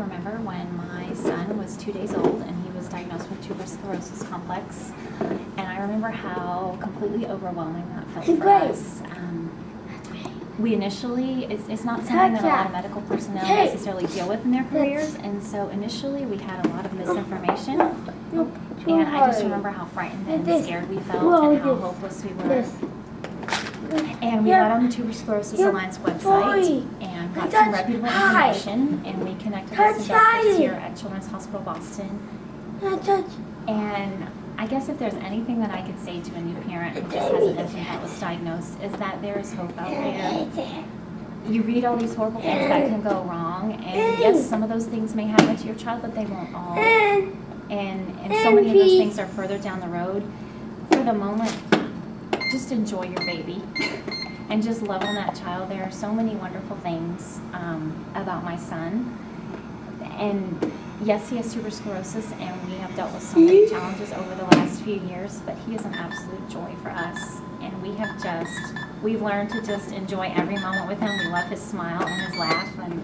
remember when my son was two days old and he was diagnosed with tuberous sclerosis complex. And I remember how completely overwhelming that felt for Right. us. Um, we initially, it's, it's not something that a lot of medical personnel necessarily deal with in their careers. And so initially, we had a lot of misinformation. And I just remember how frightened and scared we felt and how hopeless we were. And we got on the Tuberous Sclerosis Alliance website And got some reputable information and we connected with some doctors here at Children's Hospital Boston. And I guess if there's anything that I could say to a new parent who just has an infant that was diagnosed is that there is hope out there. You read all these horrible things that can go wrong and yes, some of those things may happen to your child, but they won't all. And, and so many of those things are further down the road. For the moment, just enjoy your baby and just love on that child. There are so many wonderful things um, about my son. And yes, he has tuberous sclerosis, and we have dealt with so many challenges over the last few years, but he is an absolute joy for us. And we have just, we've learned to just enjoy every moment with him. We love his smile and his laugh, and